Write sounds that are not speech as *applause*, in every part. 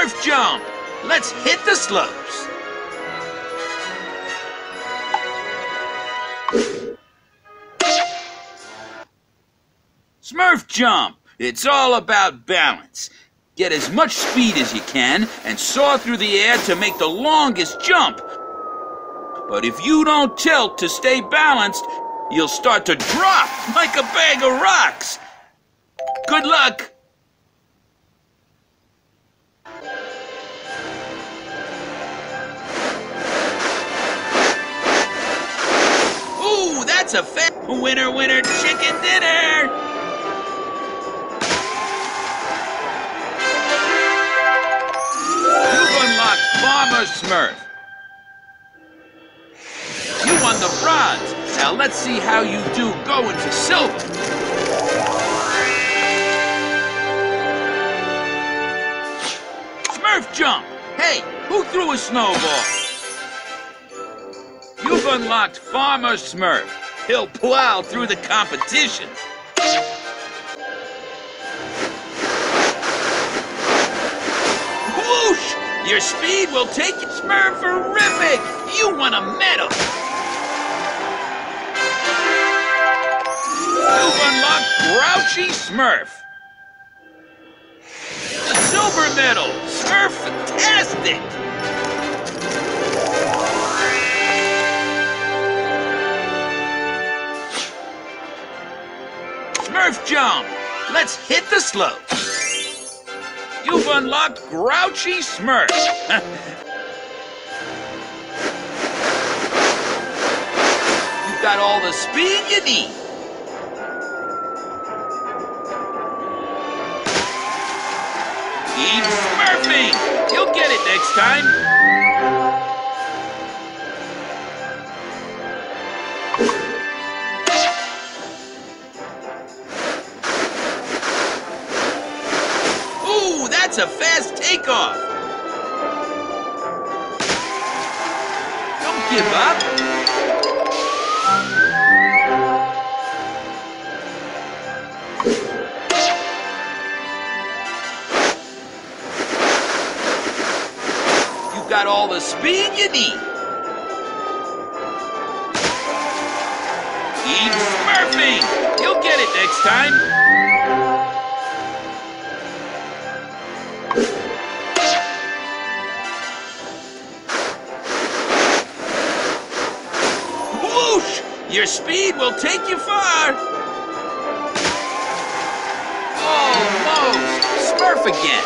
Smurf jump! Let's hit the slopes! Smurf jump! It's all about balance. Get as much speed as you can and soar through the air to make the longest jump. But if you don't tilt to stay balanced, you'll start to drop like a bag of rocks. Good luck! That's a fat winner, winner, chicken dinner! You've unlocked Farmer Smurf. You won the bronze. Now let's see how you do going for silver. Smurf jump! Hey, who threw a snowball? You've unlocked Farmer Smurf. He'll plow through the competition. Whoosh! Your speed will take you Smurferific! You won a medal! You've unlocked Grouchy Smurf. The silver medal! Smurf-tastic! Smurf jump! Let's hit the slope. You've unlocked Grouchy Smurf! *laughs* You've got all the speed you need! Keep smurfing! You'll get it next time! That's a fast takeoff! Don't give up! You've got all the speed you need! Keep smurfing! You'll get it next time! Speed will take you far! Oh, Almost! Smurf again!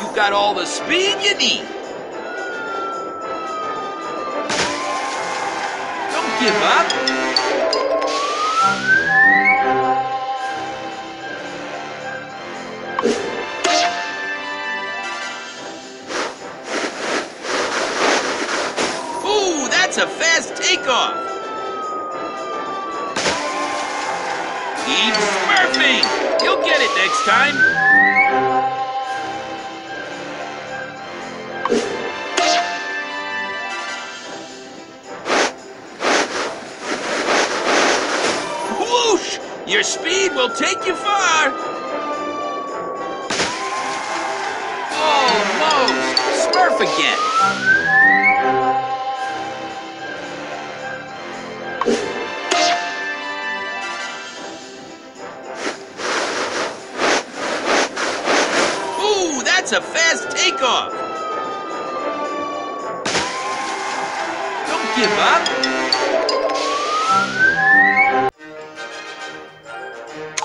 You've got all the speed you need! Don't give up! A fast takeoff! Keep smurfing! You'll get it next time! Whoosh! Your speed will take you far! Almost! Smurf again! Give up!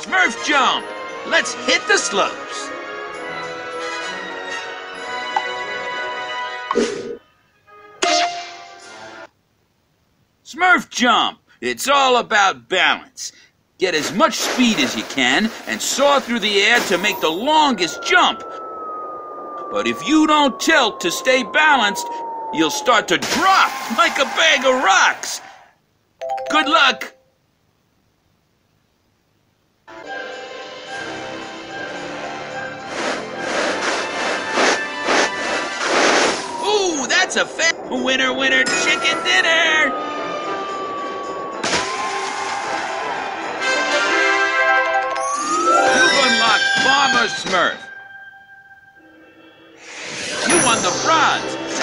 Smurf jump! Let's hit the slopes! Smurf jump! It's all about balance. Get as much speed as you can and soar through the air to make the longest jump. But if you don't tilt to stay balanced, you'll start to drop like a bag of rocks. Good luck. Ooh, that's a fat winner, winner, chicken dinner. You've unlocked Bomber Smurf.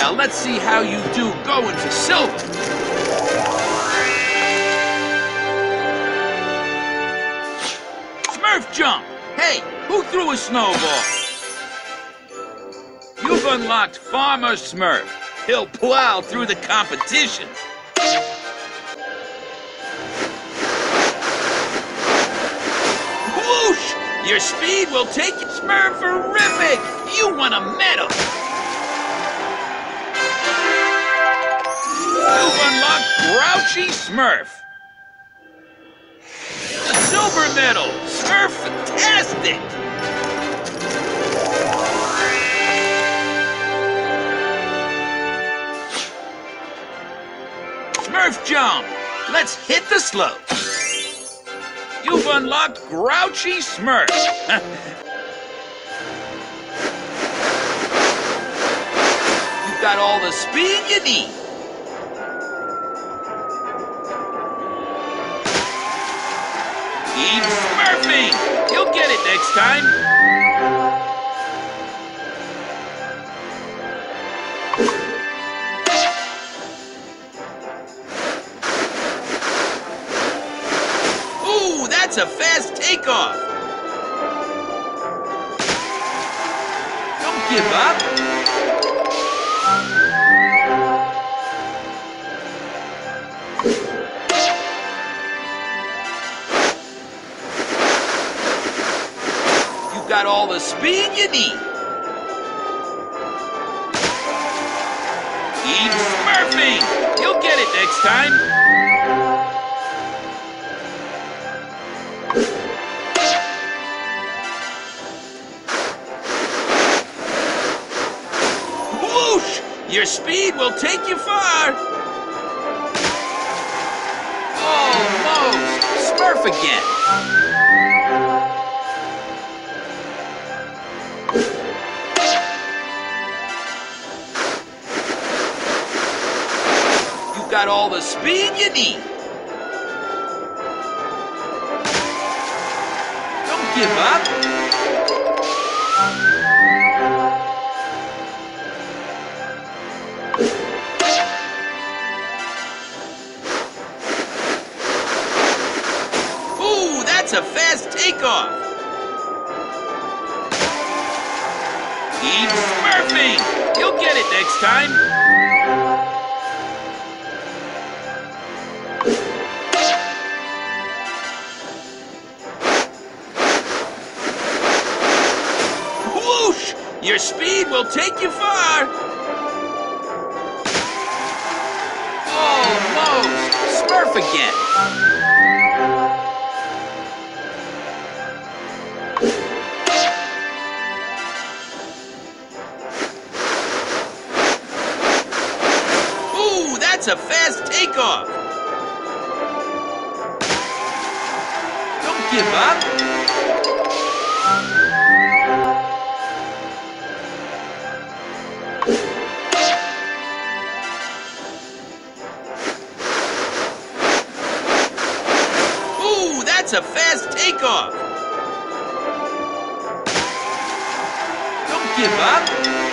Now let's see how you do going for silver. Smurf jump. Hey, who threw a snowball? You've unlocked Farmer Smurf. He'll plow through the competition. Whoosh! Your speed will take you. Smurferific! You won a medal! Grouchy Smurf. The silver medal! Smurf Fantastic! Smurf jump! Let's hit the slope! You've unlocked Grouchy Smurf! *laughs* You've got all the speed you need! Keep smurfing! You'll get it next time! Ooh, that's a fast takeoff! Don't give up! You've got all the speed you need! Keep smurfing! You'll get it next time! Whoosh! Your speed will take you far! Oh, Almost! Smurf again! Got all the speed you need! Don't give up! Ooh, that's a fast takeoff! Keep smurfing! You'll get it next time! Take you far! Almost! Oh, Smurf again! Ooh, that's a fast takeoff! Don't give up! Takeoff! Don't give up!